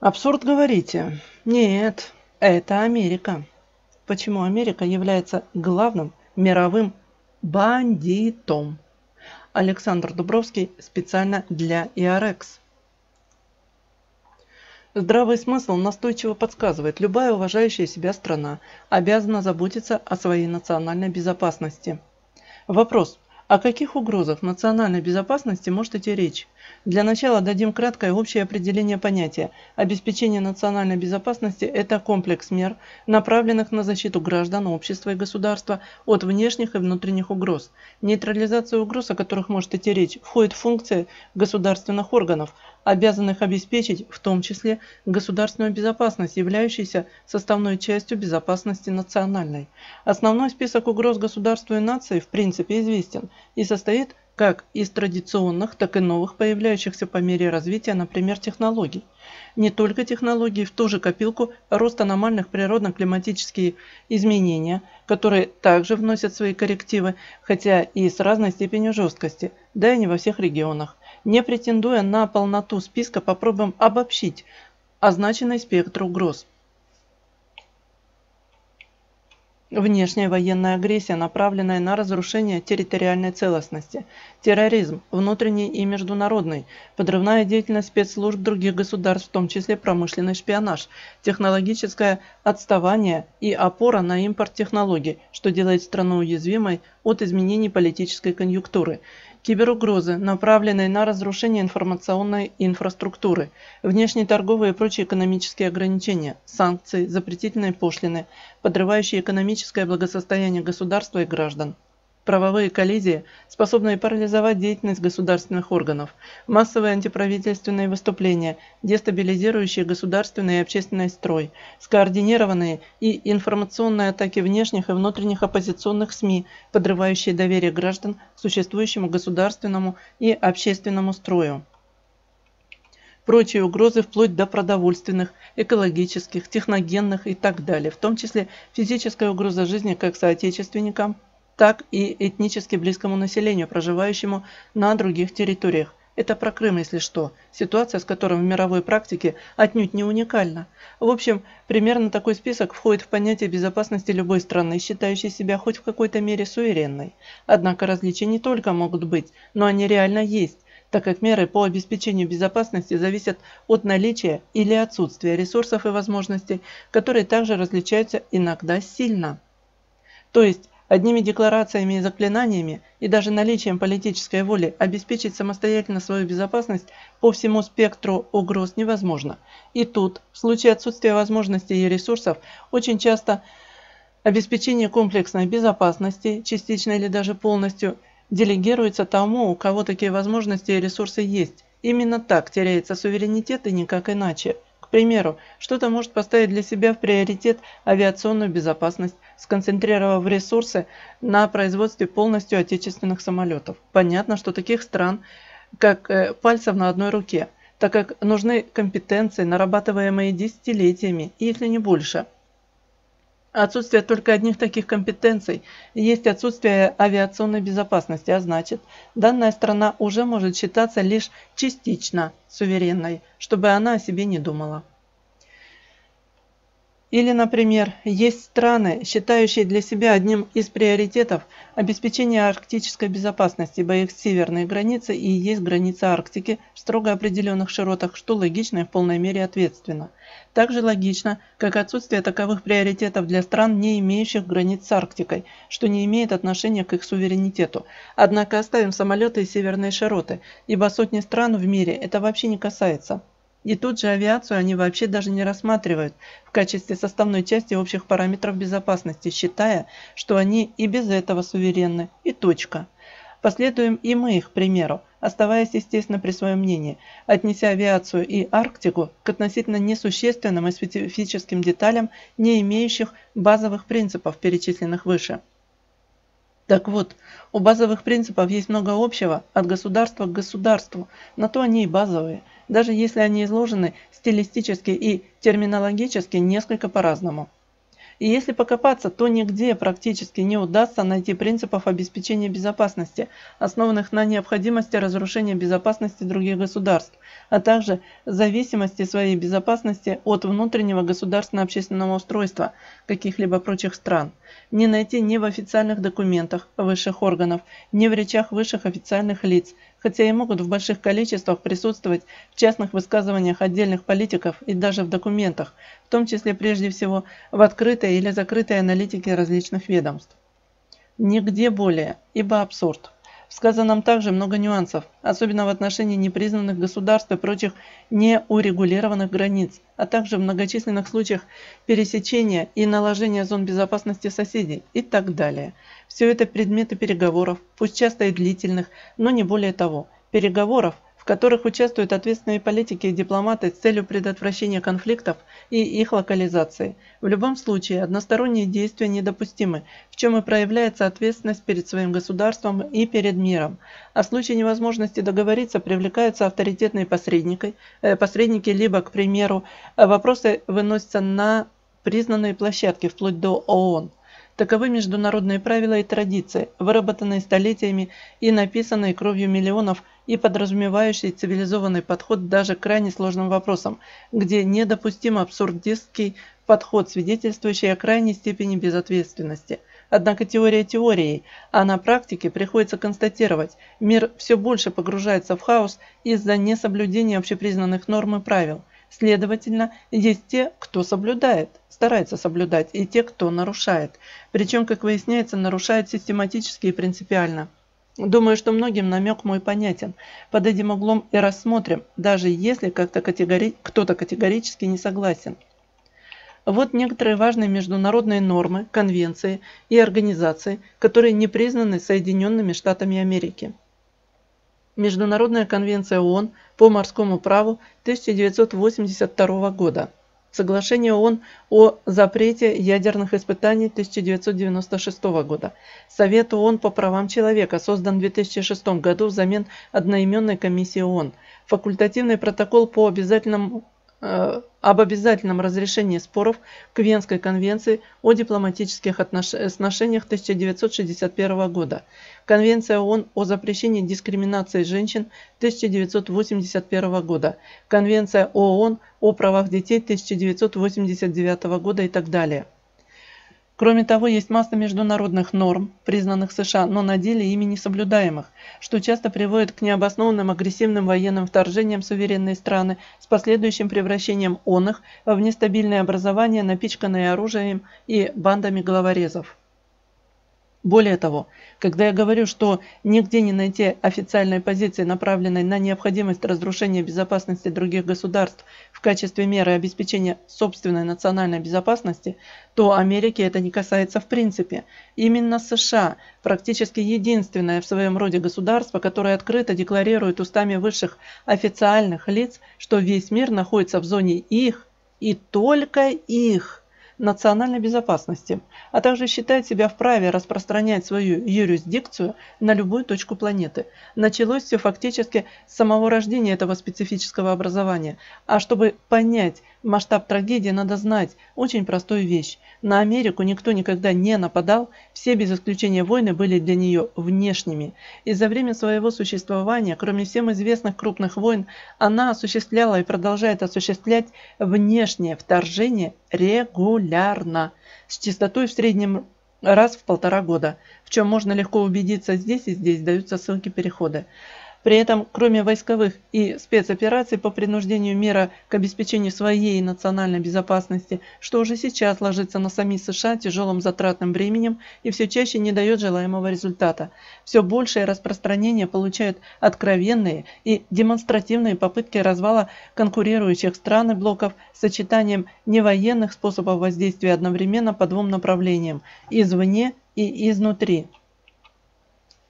Абсурд, говорите? Нет, это Америка. Почему Америка является главным мировым бандитом? Александр Дубровский специально для ИАРЭКС. Здравый смысл настойчиво подсказывает, любая уважающая себя страна обязана заботиться о своей национальной безопасности. Вопрос. О каких угрозах национальной безопасности может идти речь? Для начала дадим краткое общее определение понятия. Обеспечение национальной безопасности – это комплекс мер, направленных на защиту граждан, общества и государства от внешних и внутренних угроз. Нейтрализация угроз, о которых может идти речь, входит в функции государственных органов, обязанных обеспечить в том числе государственную безопасность, являющуюся составной частью безопасности национальной. Основной список угроз государству и нации в принципе известен и состоит как из традиционных, так и новых, появляющихся по мере развития, например, технологий. Не только технологии, в ту же копилку рост аномальных природно-климатические изменения, которые также вносят свои коррективы, хотя и с разной степенью жесткости, да и не во всех регионах. Не претендуя на полноту списка, попробуем обобщить означенный спектр угроз. Внешняя военная агрессия, направленная на разрушение территориальной целостности, терроризм, внутренний и международный, подрывная деятельность спецслужб других государств, в том числе промышленный шпионаж, технологическое отставание и опора на импорт технологий, что делает страну уязвимой от изменений политической конъюнктуры – киберугрозы, направленные на разрушение информационной инфраструктуры, внешние торговые и прочие экономические ограничения, санкции, запретительные пошлины, подрывающие экономическое благосостояние государства и граждан правовые коллизии, способные парализовать деятельность государственных органов, массовые антиправительственные выступления, дестабилизирующие государственный и общественный строй, скоординированные и информационные атаки внешних и внутренних оппозиционных СМИ, подрывающие доверие граждан к существующему государственному и общественному строю. Прочие угрозы вплоть до продовольственных, экологических, техногенных и так далее, в том числе физическая угроза жизни как соотечественникам, так и этнически близкому населению, проживающему на других территориях. Это про Крым, если что. Ситуация, с которой в мировой практике отнюдь не уникальна. В общем, примерно такой список входит в понятие безопасности любой страны, считающей себя хоть в какой-то мере суверенной. Однако различия не только могут быть, но они реально есть, так как меры по обеспечению безопасности зависят от наличия или отсутствия ресурсов и возможностей, которые также различаются иногда сильно. То есть Одними декларациями и заклинаниями и даже наличием политической воли обеспечить самостоятельно свою безопасность по всему спектру угроз невозможно. И тут, в случае отсутствия возможностей и ресурсов, очень часто обеспечение комплексной безопасности, частично или даже полностью, делегируется тому, у кого такие возможности и ресурсы есть. Именно так теряется суверенитет и никак иначе. К примеру, что-то может поставить для себя в приоритет авиационную безопасность, сконцентрировав ресурсы на производстве полностью отечественных самолетов. Понятно, что таких стран, как э, пальцев на одной руке, так как нужны компетенции, нарабатываемые десятилетиями, если не больше – Отсутствие только одних таких компетенций есть отсутствие авиационной безопасности, а значит, данная страна уже может считаться лишь частично суверенной, чтобы она о себе не думала. Или, например, есть страны, считающие для себя одним из приоритетов обеспечение арктической безопасности, ибо их северные границы и есть граница Арктики в строго определенных широтах, что логично и в полной мере ответственно. Также логично, как отсутствие таковых приоритетов для стран, не имеющих границ с Арктикой, что не имеет отношения к их суверенитету. Однако оставим самолеты и северные широты, ибо сотни стран в мире это вообще не касается. И тут же авиацию они вообще даже не рассматривают в качестве составной части общих параметров безопасности, считая, что они и без этого суверенны, и точка. Последуем и мы их примеру, оставаясь, естественно, при своем мнении, отнеся авиацию и Арктику к относительно несущественным и специфическим деталям, не имеющих базовых принципов, перечисленных выше. Так вот, у базовых принципов есть много общего от государства к государству, на то они и базовые – даже если они изложены стилистически и терминологически несколько по-разному. И если покопаться, то нигде практически не удастся найти принципов обеспечения безопасности, основанных на необходимости разрушения безопасности других государств, а также зависимости своей безопасности от внутреннего государственно-общественного устройства каких-либо прочих стран. Не найти ни в официальных документах высших органов, ни в речах высших официальных лиц, хотя и могут в больших количествах присутствовать в частных высказываниях отдельных политиков и даже в документах, в том числе прежде всего в открытой или закрытой аналитике различных ведомств. Нигде более, ибо абсурд. В сказанном также много нюансов, особенно в отношении непризнанных государств и прочих неурегулированных границ, а также в многочисленных случаях пересечения и наложения зон безопасности соседей и так далее. Все это предметы переговоров, пусть часто и длительных, но не более того. Переговоров – которых участвуют ответственные политики и дипломаты с целью предотвращения конфликтов и их локализации. В любом случае, односторонние действия недопустимы, в чем и проявляется ответственность перед своим государством и перед миром. А в случае невозможности договориться привлекаются авторитетные посредники, э, посредники либо, к примеру, вопросы выносятся на признанные площадки, вплоть до ООН. Таковы международные правила и традиции, выработанные столетиями и написанные кровью миллионов и подразумевающие цивилизованный подход даже к крайне сложным вопросам, где недопустим абсурдистский подход, свидетельствующий о крайней степени безответственности. Однако теория теорией, а на практике приходится констатировать, мир все больше погружается в хаос из-за несоблюдения общепризнанных норм и правил – Следовательно, есть те, кто соблюдает, старается соблюдать, и те, кто нарушает. Причем, как выясняется, нарушает систематически и принципиально. Думаю, что многим намек мой понятен. Под этим углом и рассмотрим, даже если как-то категори... кто-то категорически не согласен. Вот некоторые важные международные нормы, конвенции и организации, которые не признаны Соединенными Штатами Америки. Международная конвенция ООН по морскому праву 1982 года. Соглашение ООН о запрете ядерных испытаний 1996 года. Совет ООН по правам человека создан в 2006 году взамен одноименной комиссии ООН. Факультативный протокол по обязательному об обязательном разрешении споров к Венской конвенции о дипломатических отношениях 1961 года, Конвенция ООН о запрещении дискриминации женщин 1981 года, Конвенция ООН о правах детей 1989 года и так далее. Кроме того, есть масса международных норм, признанных США, но на деле ими не соблюдаемых, что часто приводит к необоснованным агрессивным военным вторжениям в суверенные страны с последующим превращением он их в нестабильное образование, напичканное оружием и бандами головорезов. Более того, когда я говорю, что нигде не найти официальной позиции, направленной на необходимость разрушения безопасности других государств в качестве меры обеспечения собственной национальной безопасности, то Америки это не касается в принципе. Именно США практически единственное в своем роде государство, которое открыто декларирует устами высших официальных лиц, что весь мир находится в зоне их и только их национальной безопасности, а также считает себя вправе распространять свою юрисдикцию на любую точку планеты. Началось все фактически с самого рождения этого специфического образования. А чтобы понять масштаб трагедии, надо знать очень простую вещь. На Америку никто никогда не нападал, все без исключения войны были для нее внешними. И за время своего существования, кроме всем известных крупных войн, она осуществляла и продолжает осуществлять внешнее вторжение регулярно, с частотой в среднем раз в полтора года, в чем можно легко убедиться здесь и здесь даются ссылки перехода. При этом, кроме войсковых и спецопераций по принуждению мира к обеспечению своей национальной безопасности, что уже сейчас ложится на сами США тяжелым затратным бременем и все чаще не дает желаемого результата. Все большее распространение получают откровенные и демонстративные попытки развала конкурирующих стран и блоков с сочетанием невоенных способов воздействия одновременно по двум направлениям – извне и изнутри.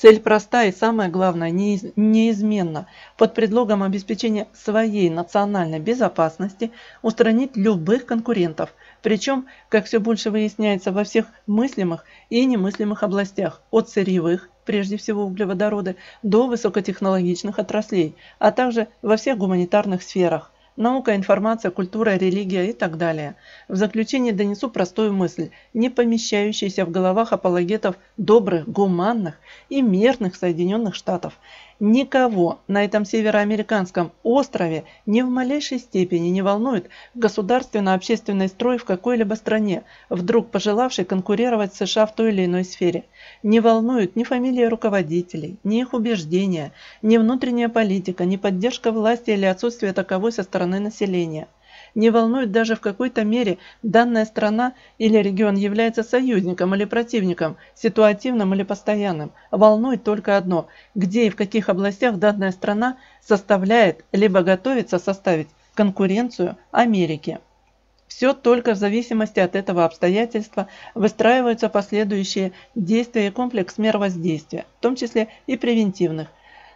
Цель проста и самое главное неиз, неизменна. Под предлогом обеспечения своей национальной безопасности устранить любых конкурентов. Причем, как все больше выясняется, во всех мыслимых и немыслимых областях. От сырьевых, прежде всего углеводороды, до высокотехнологичных отраслей, а также во всех гуманитарных сферах. Наука, информация, культура, религия и так далее. В заключение донесу простую мысль, не помещающуюся в головах апологетов добрых, гуманных и мирных Соединенных Штатов. Никого на этом североамериканском острове ни в малейшей степени не волнует государственно-общественный строй в какой-либо стране, вдруг пожелавшей конкурировать с США в той или иной сфере. Не волнуют ни фамилии руководителей, ни их убеждения, ни внутренняя политика, ни поддержка власти или отсутствие таковой со стороны населения – не волнует даже в какой-то мере данная страна или регион является союзником или противником, ситуативным или постоянным. Волнует только одно – где и в каких областях данная страна составляет либо готовится составить конкуренцию Америке. Все только в зависимости от этого обстоятельства выстраиваются последующие действия и комплекс мер воздействия, в том числе и превентивных,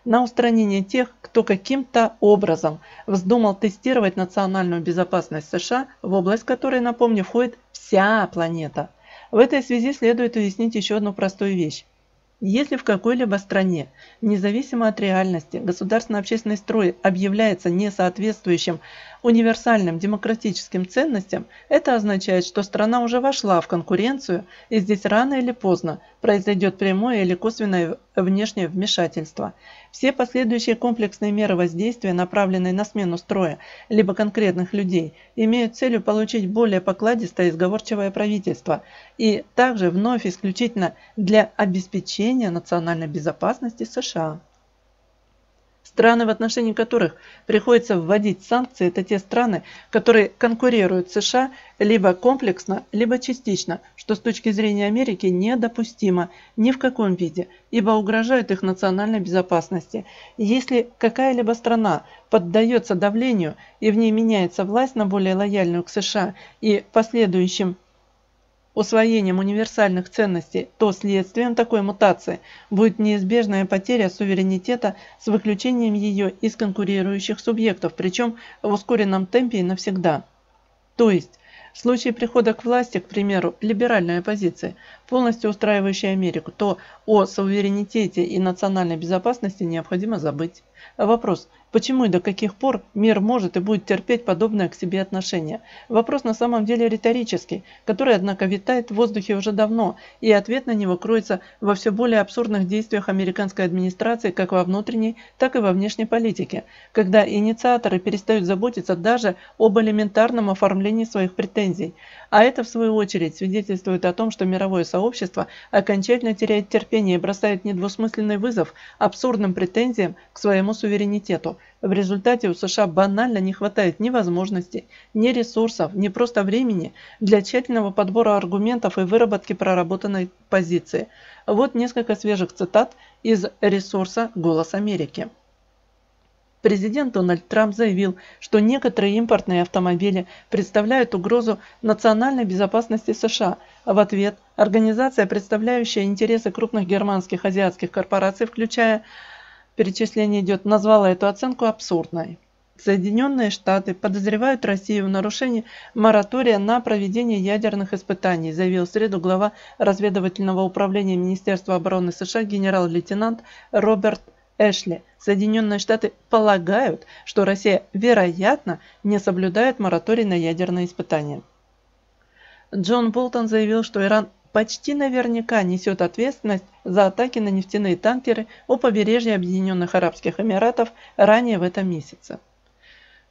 на устранение тех, кто каким-то образом вздумал тестировать национальную безопасность США, в область которой, напомню, входит вся планета. В этой связи следует уяснить еще одну простую вещь. Если в какой-либо стране, независимо от реальности, государственно-общественный строй объявляется несоответствующим универсальным демократическим ценностям, это означает, что страна уже вошла в конкуренцию и здесь рано или поздно произойдет прямое или косвенное внешнее вмешательство. Все последующие комплексные меры воздействия, направленные на смену строя, либо конкретных людей, имеют целью получить более покладистое и сговорчивое правительство и также вновь исключительно для обеспечения национальной безопасности США. Страны, в отношении которых приходится вводить санкции, это те страны, которые конкурируют с США либо комплексно, либо частично, что с точки зрения Америки недопустимо ни в каком виде, ибо угрожают их национальной безопасности. Если какая-либо страна поддается давлению и в ней меняется власть на более лояльную к США и последующим усвоением универсальных ценностей, то следствием такой мутации будет неизбежная потеря суверенитета с выключением ее из конкурирующих субъектов, причем в ускоренном темпе и навсегда. То есть, в случае прихода к власти, к примеру, либеральной оппозиции, полностью устраивающей Америку, то о суверенитете и национальной безопасности необходимо забыть. Вопрос, Почему и до каких пор мир может и будет терпеть подобное к себе отношение? Вопрос на самом деле риторический, который, однако, витает в воздухе уже давно, и ответ на него кроется во все более абсурдных действиях американской администрации как во внутренней, так и во внешней политике, когда инициаторы перестают заботиться даже об элементарном оформлении своих претензий. А это, в свою очередь, свидетельствует о том, что мировое сообщество окончательно теряет терпение и бросает недвусмысленный вызов абсурдным претензиям к своему суверенитету – в результате у США банально не хватает ни возможностей, ни ресурсов, ни просто времени для тщательного подбора аргументов и выработки проработанной позиции. Вот несколько свежих цитат из ресурса «Голос Америки». Президент Дональд Трамп заявил, что некоторые импортные автомобили представляют угрозу национальной безопасности США. В ответ организация, представляющая интересы крупных германских азиатских корпораций, включая перечисление идет, назвала эту оценку абсурдной. Соединенные Штаты подозревают Россию в нарушении моратория на проведение ядерных испытаний, заявил в среду глава разведывательного управления Министерства обороны США генерал-лейтенант Роберт Эшли. Соединенные Штаты полагают, что Россия, вероятно, не соблюдает мораторий на ядерные испытания. Джон Болтон заявил, что Иран почти наверняка несет ответственность за атаки на нефтяные танкеры у побережья Объединенных Арабских Эмиратов ранее в этом месяце.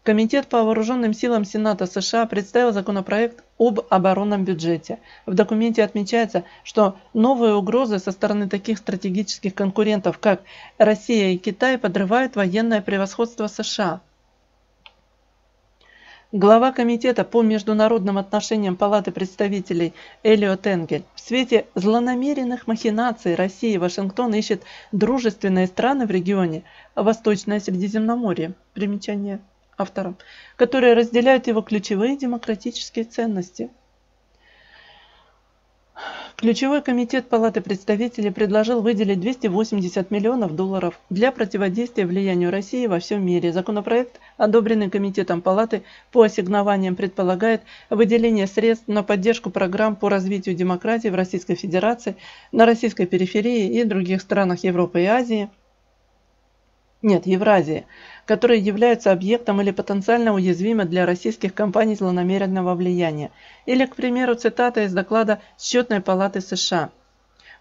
Комитет по вооруженным силам Сената США представил законопроект об оборонном бюджете. В документе отмечается, что новые угрозы со стороны таких стратегических конкурентов, как Россия и Китай, подрывают военное превосходство США – Глава Комитета по международным отношениям Палаты представителей Элиот Энгель. В свете злонамеренных махинаций России Вашингтон ищет дружественные страны в регионе Восточное Средиземноморье, примечание автора, которые разделяют его ключевые демократические ценности – Ключевой комитет Палаты представителей предложил выделить 280 миллионов долларов для противодействия влиянию России во всем мире. Законопроект, одобренный Комитетом Палаты по ассигнованиям, предполагает выделение средств на поддержку программ по развитию демократии в Российской Федерации, на российской периферии и других странах Европы и Азии – нет, Евразии, которые являются объектом или потенциально уязвимы для российских компаний злонамеренного влияния. Или, к примеру, цитата из доклада Счетной палаты США.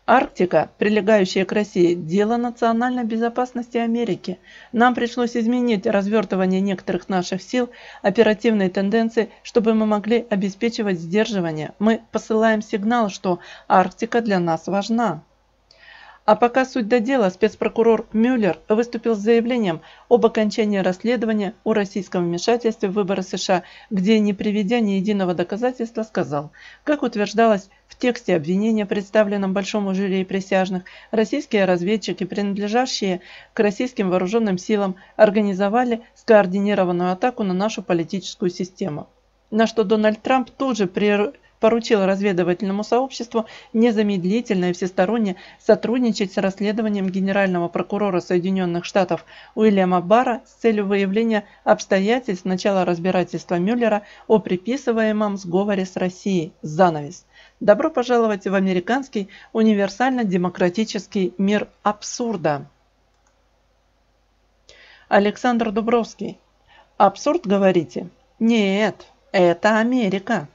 Арктика, прилегающая к России, дело национальной безопасности Америки. Нам пришлось изменить развертывание некоторых наших сил, оперативные тенденции, чтобы мы могли обеспечивать сдерживание. Мы посылаем сигнал, что Арктика для нас важна. А пока суть до дела, спецпрокурор Мюллер выступил с заявлением об окончании расследования о российском вмешательстве в выборы США, где, не приведя ни единого доказательства, сказал, как утверждалось в тексте обвинения, представленном Большому жюри присяжных, российские разведчики, принадлежащие к российским вооруженным силам, организовали скоординированную атаку на нашу политическую систему. На что Дональд Трамп тут же поручил разведывательному сообществу незамедлительно и всесторонне сотрудничать с расследованием генерального прокурора Соединенных Штатов Уильяма Барра с целью выявления обстоятельств начала разбирательства Мюллера о приписываемом сговоре с Россией. Занавес. Добро пожаловать в американский универсально-демократический мир абсурда. Александр Дубровский. Абсурд, говорите? Нет, это Америка.